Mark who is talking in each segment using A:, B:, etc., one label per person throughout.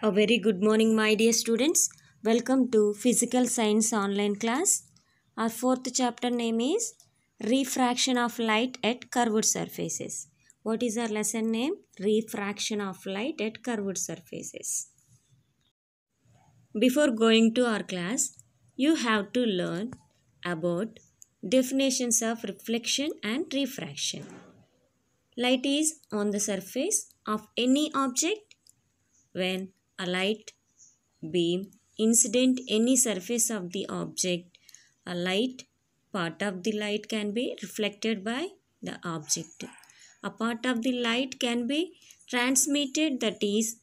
A: A very good morning, my dear students. Welcome to Physical Science online class. Our fourth chapter name is Refraction of Light at Curved Surfaces. What is our lesson name? Refraction of Light at Curved Surfaces. Before going to our class, you have to learn about definitions of reflection and refraction. Light is on the surface of any object when a light beam. Incident any surface of the object. A light part of the light can be reflected by the object. A part of the light can be transmitted that is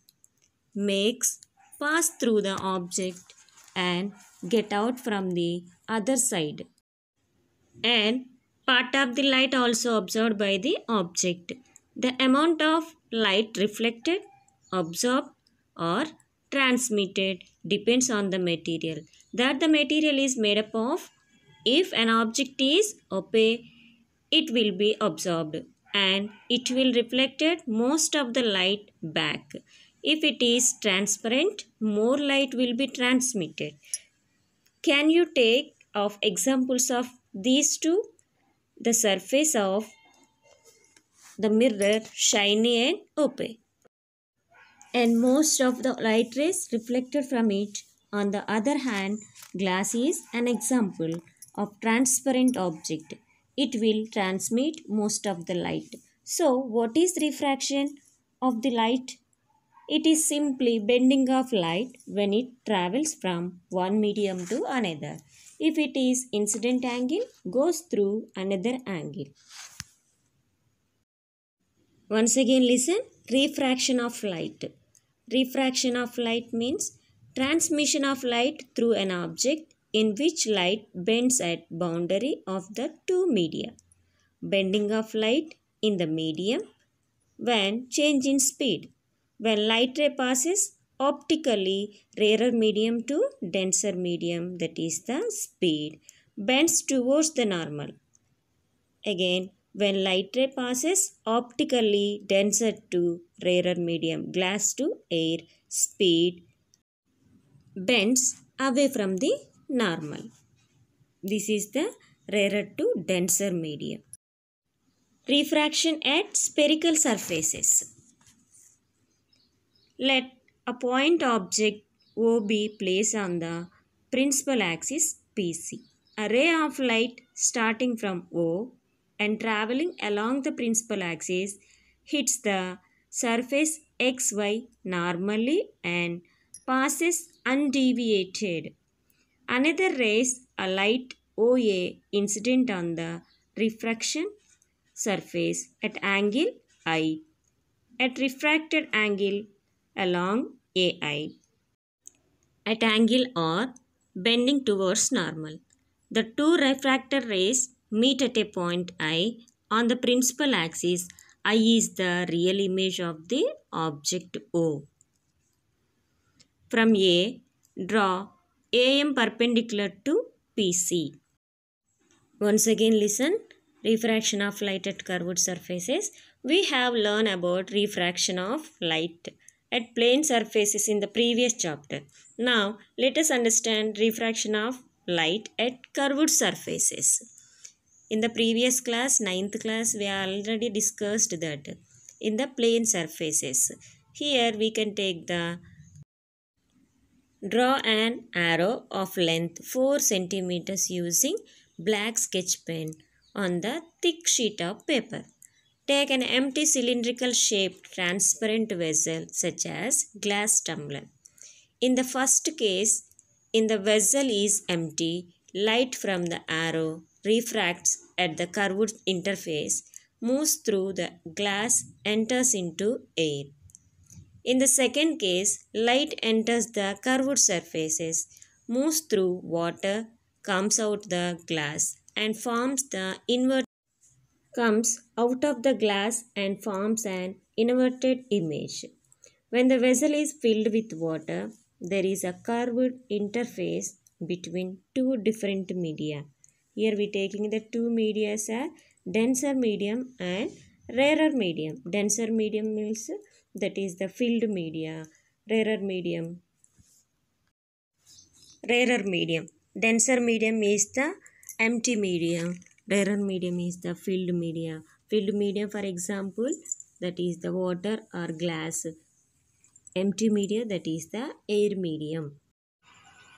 A: makes pass through the object and get out from the other side. And part of the light also absorbed by the object. The amount of light reflected absorbed or transmitted depends on the material. That the material is made up of if an object is opaque it will be absorbed and it will reflected most of the light back. If it is transparent more light will be transmitted. Can you take of examples of these two? The surface of the mirror shiny and opaque and most of the light rays reflected from it. On the other hand, glass is an example of transparent object. It will transmit most of the light. So, what is refraction of the light? It is simply bending of light when it travels from one medium to another. If it is incident angle, goes through another angle. Once again listen, refraction of light. Refraction of light means transmission of light through an object in which light bends at boundary of the two media. Bending of light in the medium when change in speed. When light ray passes optically rarer medium to denser medium that is the speed bends towards the normal. Again when light ray passes optically denser to rarer medium glass to air speed bends away from the normal. This is the rarer to denser medium. Refraction at spherical surfaces. Let a point object O be placed on the principal axis PC. A ray of light starting from O and traveling along the principal axis hits the surface xy normally and passes undeviated. Another rays a light OA incident on the refraction surface at angle I at refracted angle along AI at angle R bending towards normal. The two refracted rays meet at a point I on the principal axis. I is the real image of the object O. From A, draw AM perpendicular to PC. Once again listen, refraction of light at curved surfaces. We have learned about refraction of light at plane surfaces in the previous chapter. Now, let us understand refraction of light at curved surfaces. In the previous class, ninth class, we already discussed that in the plane surfaces. Here we can take the draw an arrow of length 4 centimeters using black sketch pen on the thick sheet of paper. Take an empty cylindrical shaped transparent vessel such as glass tumbler. In the first case, in the vessel is empty, light from the arrow refracts at the curved interface, moves through the glass, enters into air. In the second case, light enters the curved surfaces, moves through water, comes out the glass and forms the invert comes out of the glass and forms an inverted image. When the vessel is filled with water, there is a curved interface between two different media. Here we taking the two media as denser medium and rarer medium. Denser medium means that is the filled media. Rarer medium. Rarer medium. Denser medium is the empty medium rarer medium is the filled medium filled medium for example that is the water or glass. Empty medium that is the air medium.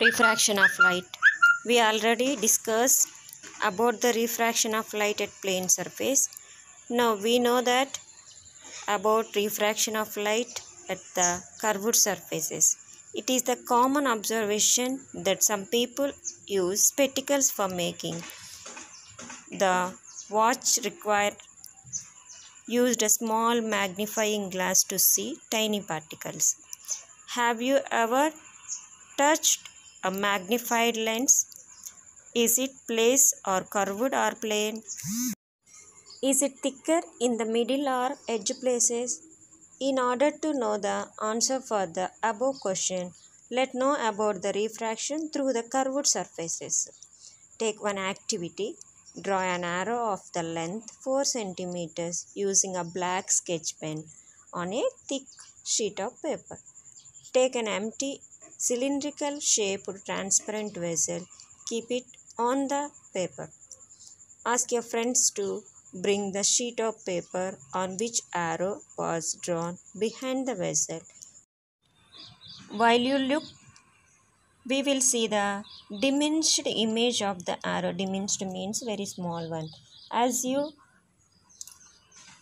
A: Refraction of light. We already discussed about the refraction of light at plane surface now we know that about refraction of light at the curved surfaces. It is the common observation that some people use spectacles for making. The watch required used a small magnifying glass to see tiny particles. Have you ever touched a magnified lens? Is it place or curved or plain? Is it thicker in the middle or edge places? In order to know the answer for the above question, let know about the refraction through the curved surfaces. Take one activity. Draw an arrow of the length 4 cm using a black sketch pen on a thick sheet of paper. Take an empty cylindrical shaped transparent vessel. Keep it on the paper. Ask your friends to Bring the sheet of paper on which arrow was drawn behind the vessel. While you look, we will see the diminished image of the arrow. Diminished means very small one. As you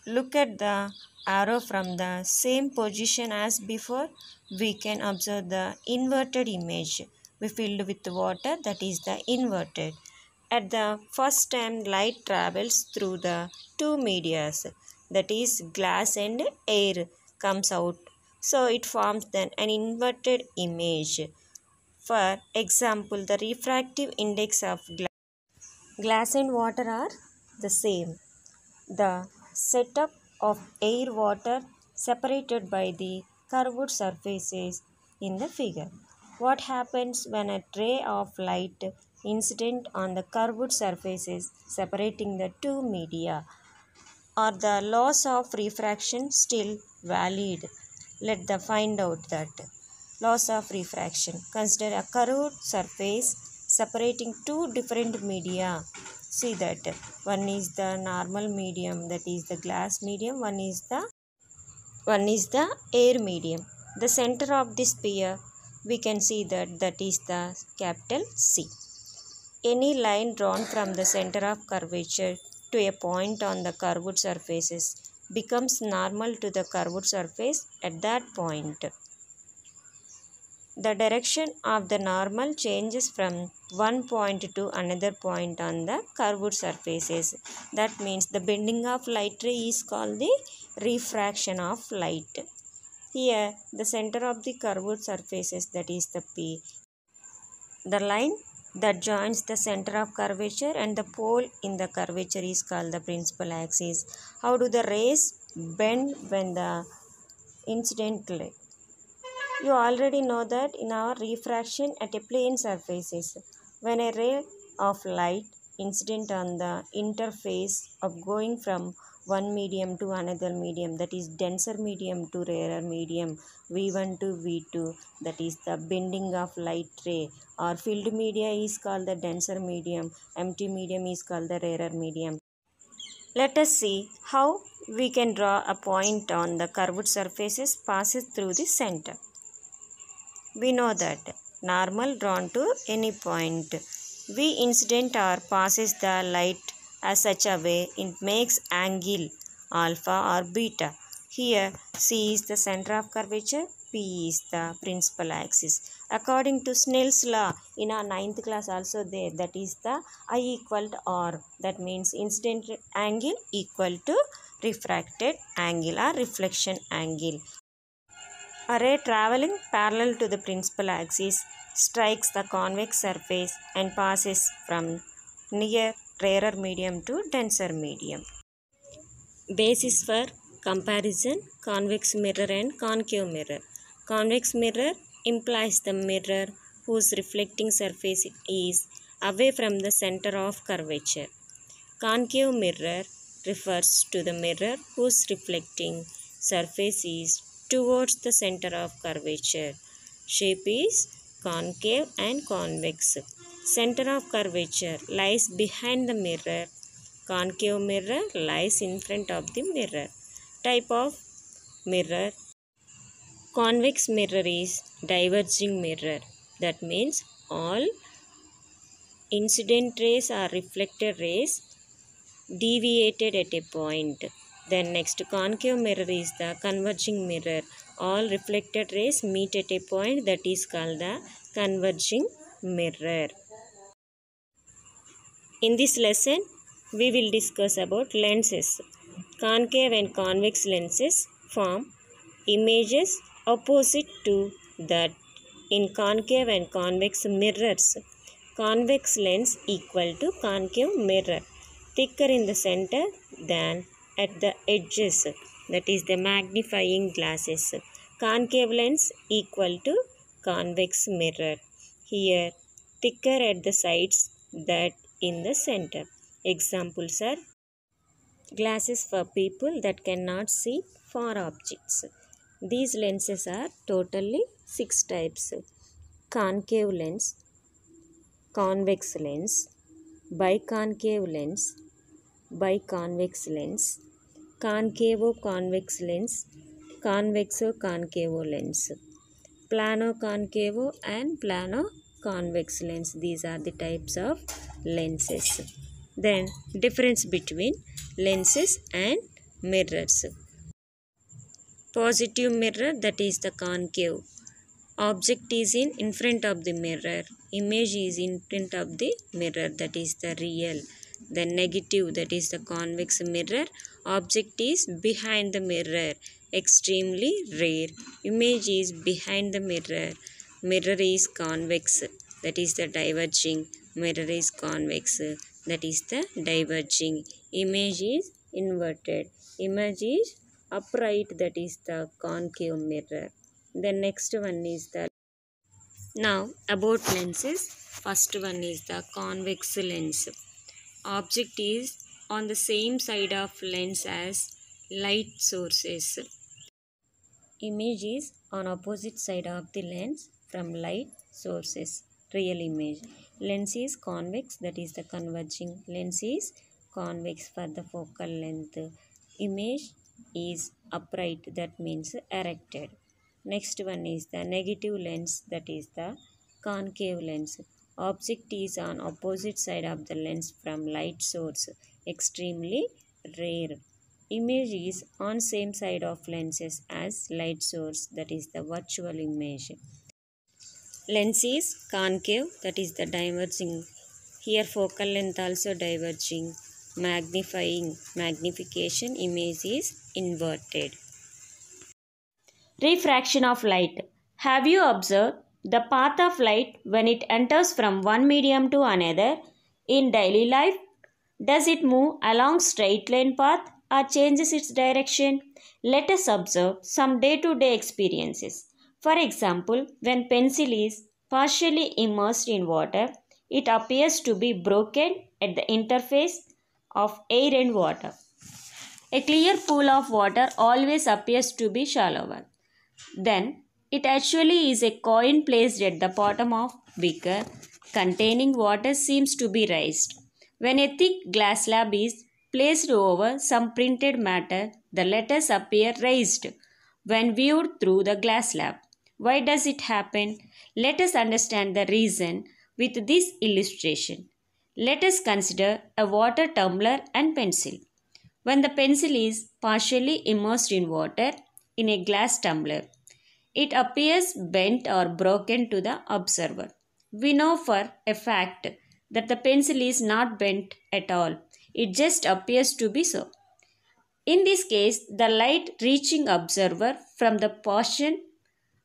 A: look at the arrow from the same position as before, we can observe the inverted image. We filled with water that is the inverted. At the first time, light travels through the two medias, that is glass and air comes out. So it forms then an inverted image. For example, the refractive index of glass, glass and water are the same. The setup of air water separated by the curved surfaces in the figure. What happens when a ray of light incident on the curved surfaces separating the two media. Are the laws of refraction still valid? Let us find out that. Laws of refraction. Consider a curved surface separating two different media. See that one is the normal medium that is the glass medium, one is the one is the air medium. The center of this sphere we can see that that is the capital C. Any line drawn from the center of curvature to a point on the curved surfaces becomes normal to the curved surface at that point. The direction of the normal changes from one point to another point on the curved surfaces. That means the bending of light ray is called the refraction of light. Here, the center of the curved surfaces that is the P. The line that joins the center of curvature and the pole in the curvature is called the principal axis. How do the rays bend when the incident? You already know that in our refraction at a plane surfaces, when a ray of light incident on the interface of going from one medium to another medium that is denser medium to rarer medium v1 to v2 that is the bending of light ray. Or filled media is called the denser medium empty medium is called the rarer medium. Let us see how we can draw a point on the curved surfaces passes through the center. We know that normal drawn to any point v incident or passes the light as such a way it makes angle alpha or beta. Here C is the center of curvature, P is the principal axis. According to Snell's law in our ninth class also there that is the I equal to R that means incident angle equal to refracted angle or reflection angle. A ray traveling parallel to the principal axis strikes the convex surface and passes from near rarer medium to denser medium. Basis for comparison convex mirror and concave mirror. Convex mirror implies the mirror whose reflecting surface is away from the center of curvature. Concave mirror refers to the mirror whose reflecting surface is towards the center of curvature. Shape is concave and convex. Center of curvature lies behind the mirror. Concave mirror lies in front of the mirror. Type of mirror. Convex mirror is diverging mirror. That means all incident rays or reflected rays deviated at a point. Then next concave mirror is the converging mirror. All reflected rays meet at a point that is called the converging mirror. In this lesson, we will discuss about lenses. Concave and convex lenses form images opposite to that in concave and convex mirrors. Convex lens equal to concave mirror, thicker in the center than at the edges, that is the magnifying glasses. Concave lens equal to convex mirror. Here, thicker at the sides that in the center. Examples are glasses for people that cannot see far objects. These lenses are totally six types. Concave lens, convex lens, biconcave lens, biconvex lens, concavo convex lens, convexo concavo lens, plano concavo and plano convex lens. These are the types of lenses. Then difference between lenses and mirrors. Positive mirror that is the concave. Object is in, in front of the mirror. Image is in front of the mirror that is the real. The negative that is the convex mirror. Object is behind the mirror. Extremely rare. Image is behind the mirror. Mirror is convex that is the diverging mirror is convex that is the diverging image is inverted. Image is upright that is the concave mirror. The next one is the now about lenses. First one is the convex lens. Object is on the same side of lens as light sources. Image is on opposite side of the lens from light sources. Real image Lens is convex that is the converging. Lens is convex for the focal length. Image is upright that means erected. Next one is the negative lens that is the concave lens. Object is on opposite side of the lens from light source. Extremely rare. Image is on same side of lenses as light source that is the virtual image. Lens is concave that is the diverging. Here focal length also diverging. Magnifying magnification image is inverted. Refraction of light. Have you observed the path of light when it enters from one medium to another in daily life? Does it move along straight line path or changes its direction? Let us observe some day-to-day -day experiences. For example, when pencil is partially immersed in water, it appears to be broken at the interface of air and water. A clear pool of water always appears to be shallower. Then, it actually is a coin placed at the bottom of beaker containing water seems to be raised. When a thick glass slab is placed over some printed matter, the letters appear raised when viewed through the glass slab. Why does it happen? Let us understand the reason with this illustration. Let us consider a water tumbler and pencil. When the pencil is partially immersed in water in a glass tumbler, it appears bent or broken to the observer. We know for a fact that the pencil is not bent at all. It just appears to be so. In this case, the light reaching observer from the portion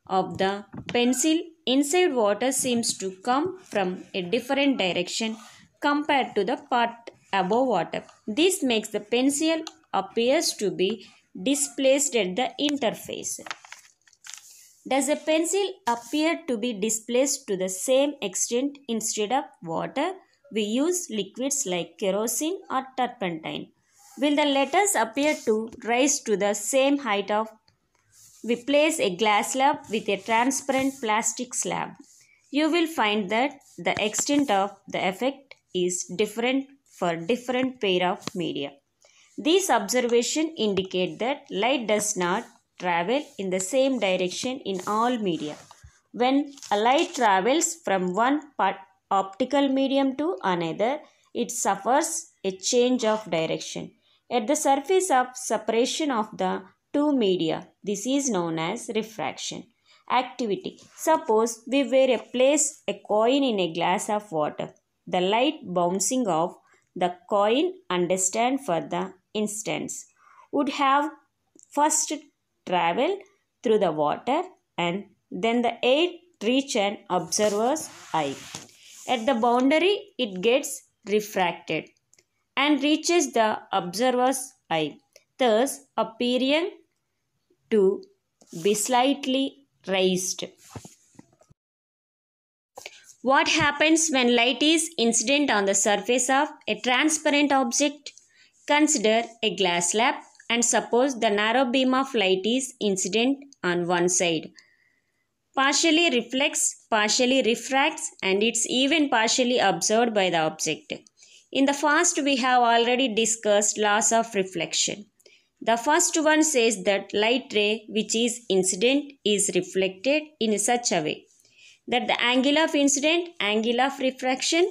A: of the pencil inside water seems to come from a different direction compared to the part above water. This makes the pencil appears to be displaced at the interface. Does a pencil appear to be displaced to the same extent instead of water? We use liquids like kerosene or turpentine. Will the letters appear to rise to the same height of we place a glass slab with a transparent plastic slab, you will find that the extent of the effect is different for different pair of media. These observations indicate that light does not travel in the same direction in all media. When a light travels from one optical medium to another, it suffers a change of direction. At the surface of separation of the two media, this is known as refraction. Activity. Suppose we were to place a coin in a glass of water. The light bouncing off the coin understand for the instance would have first travel through the water and then the air reach an observer's eye. At the boundary, it gets refracted and reaches the observer's eye, thus appearing to be slightly raised. What happens when light is incident on the surface of a transparent object? Consider a glass slab and suppose the narrow beam of light is incident on one side partially reflects, partially refracts, and it's even partially observed by the object. In the first, we have already discussed laws of reflection. The first one says that light ray which is incident is reflected in such a way that the angle of incident, angle of refraction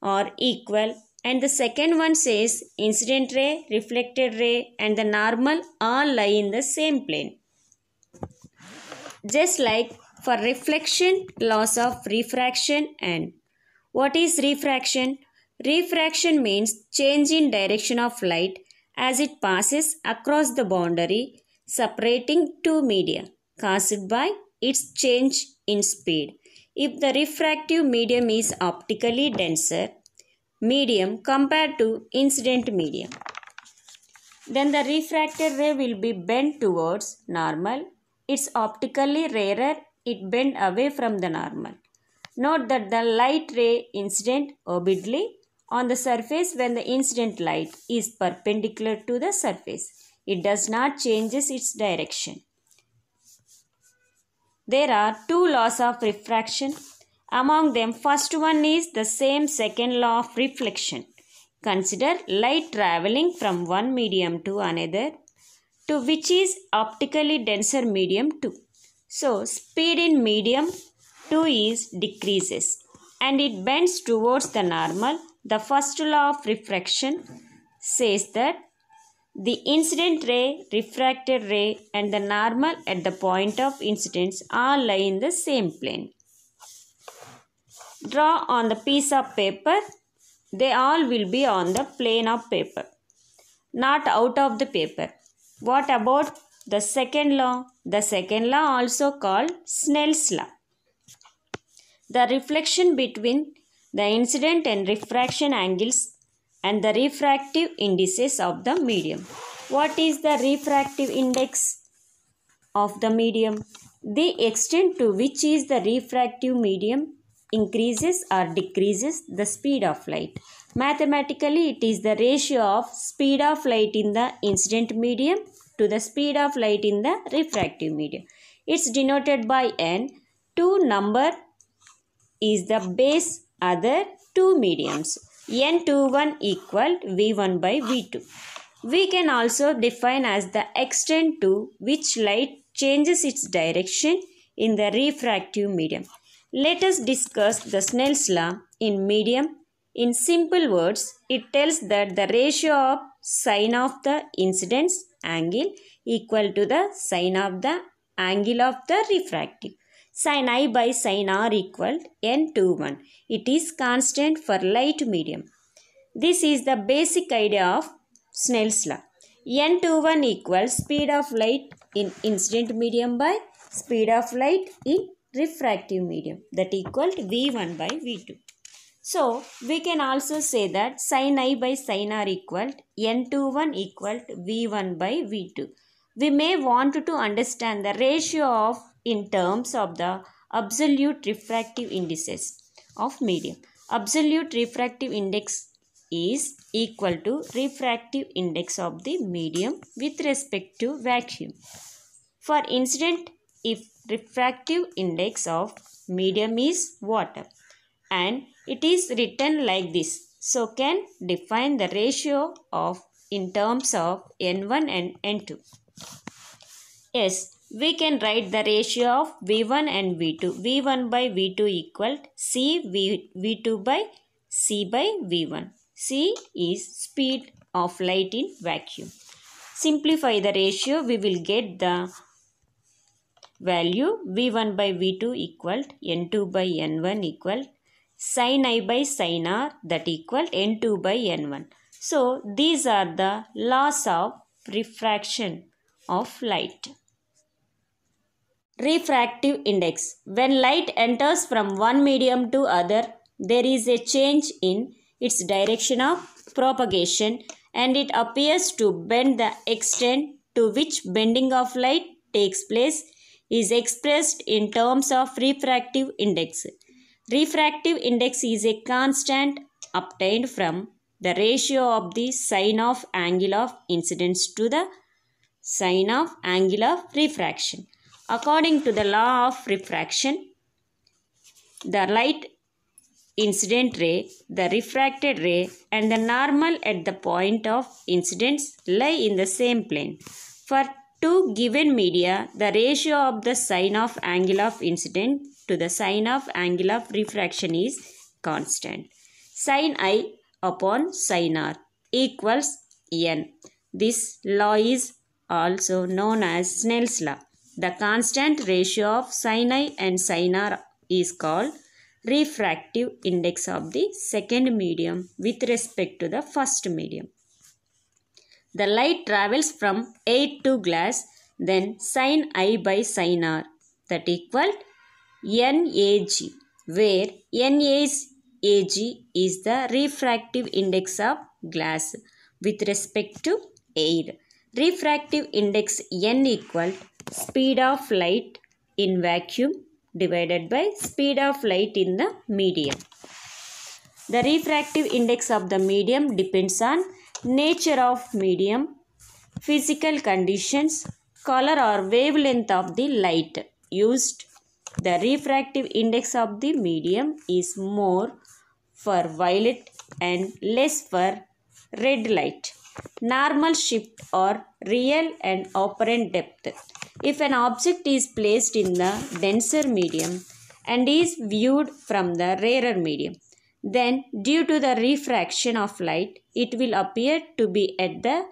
A: are equal and the second one says incident ray, reflected ray and the normal all lie in the same plane. Just like for reflection, loss of refraction and what is refraction? Refraction means change in direction of light as it passes across the boundary separating two media caused by its change in speed. If the refractive medium is optically denser medium compared to incident medium, then the refracted ray will be bent towards normal. It's optically rarer it bend away from the normal. Note that the light ray incident obliquely on the surface when the incident light is perpendicular to the surface. It does not changes its direction. There are two laws of refraction. Among them, first one is the same second law of reflection. Consider light traveling from one medium to another to which is optically denser medium 2. So speed in medium 2 is decreases and it bends towards the normal. The first law of refraction says that the incident ray, refracted ray and the normal at the point of incidence all lie in the same plane. Draw on the piece of paper. They all will be on the plane of paper, not out of the paper. What about the second law, the second law also called Snell's law. The reflection between the incident and refraction angles and the refractive indices of the medium. What is the refractive index of the medium? The extent to which is the refractive medium increases or decreases the speed of light. Mathematically, it is the ratio of speed of light in the incident medium to the speed of light in the refractive medium. It's denoted by n. 2 number is the base other two mediums. n21 equal v1 by v2. We can also define as the extent to which light changes its direction in the refractive medium. Let us discuss the Snell's law in medium. In simple words, it tells that the ratio of sine of the incidence angle equal to the sine of the angle of the refractive. Sin i by sin r equal n21. It is constant for light medium. This is the basic idea of Snell's law. n21 equals speed of light in incident medium by speed of light in refractive medium that equal to v1 by v2. So, we can also say that sin i by sin r equal n21 equal to v1 by v2. We may want to understand the ratio of in terms of the absolute refractive indices of medium. Absolute refractive index is equal to refractive index of the medium with respect to vacuum. For incident, if refractive index of medium is water and it is written like this. So can define the ratio of in terms of n1 and n2. Yes, we can write the ratio of V1 and V2. V1 by V2 equal C v, V2 by C by V1. C is speed of light in vacuum. Simplify the ratio, we will get the value V1 by V2 equal N2 by N1 equal sin I by sin R that equal N2 by N1. So, these are the laws of refraction of light. Refractive index. When light enters from one medium to other, there is a change in its direction of propagation and it appears to bend the extent to which bending of light takes place is expressed in terms of refractive index. Refractive index is a constant obtained from the ratio of the sine of angle of incidence to the sine of angle of refraction. According to the law of refraction, the light incident ray, the refracted ray and the normal at the point of incidence lie in the same plane. For two given media, the ratio of the sine of angle of incident to the sine of angle of refraction is constant. Sine i upon sine r equals n. This law is also known as Snell's law. The constant ratio of sin I and sin R is called refractive index of the second medium with respect to the first medium. The light travels from air to glass, then sin I by sin R that equal NAG, where NAG is the refractive index of glass with respect to air. Refractive index N equal speed of light in vacuum divided by speed of light in the medium. The refractive index of the medium depends on nature of medium, physical conditions, color or wavelength of the light used. The refractive index of the medium is more for violet and less for red light. Normal shift or real and apparent depth. If an object is placed in the denser medium and is viewed from the rarer medium, then due to the refraction of light, it will appear to be at the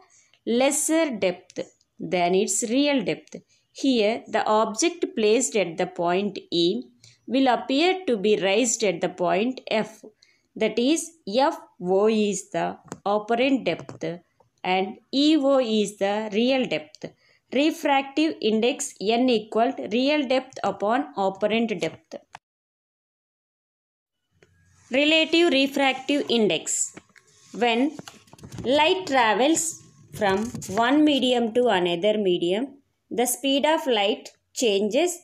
A: lesser depth than its real depth. Here, the object placed at the point E will appear to be raised at the point F. That is, FO is the apparent depth and EO is the real depth refractive index n equal real depth upon apparent depth. Relative refractive index. When light travels from one medium to another medium, the speed of light changes,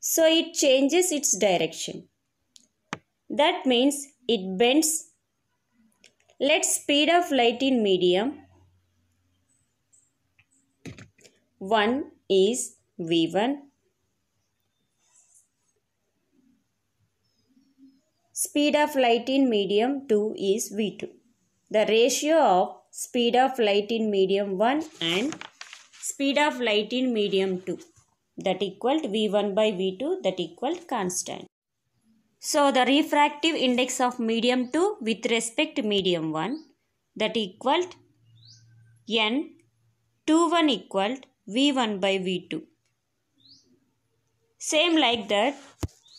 A: so it changes its direction. That means it bends. Let speed of light in medium 1 is V1. Speed of light in medium 2 is V2. The ratio of speed of light in medium 1 and speed of light in medium 2 that equal V1 by V2 that equal constant. So the refractive index of medium 2 with respect to medium 1 that equal n 2 1 equal V1 by V2. Same like that,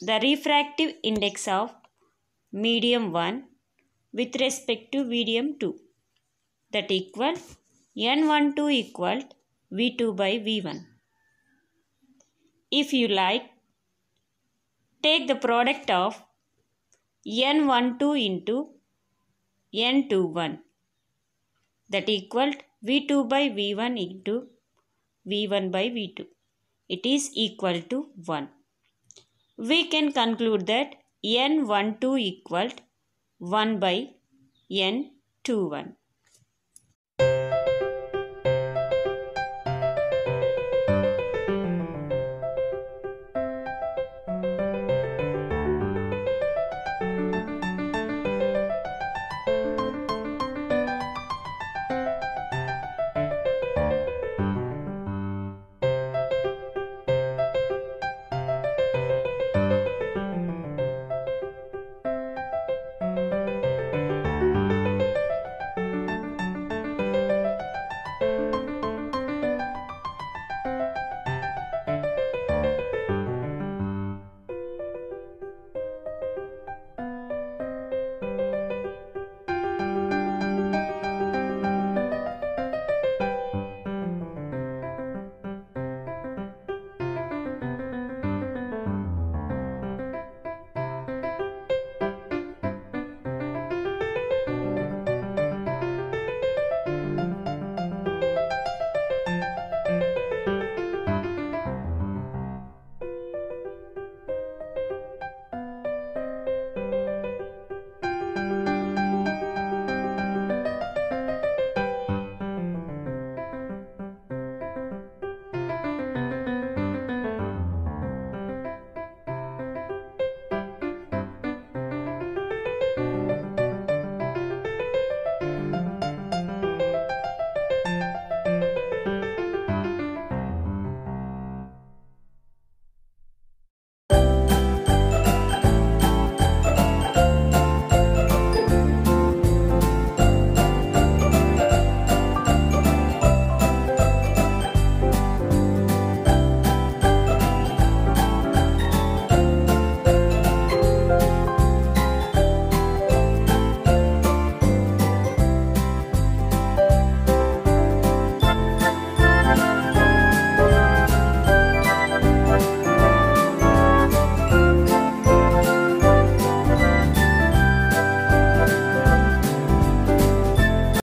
A: the refractive index of medium 1 with respect to medium 2 that equal N12 equal V2 by V1. If you like, take the product of N12 into N21 that equal V2 by V1 into V1 by V2. It is equal to 1. We can conclude that N12 equal 1 by N21.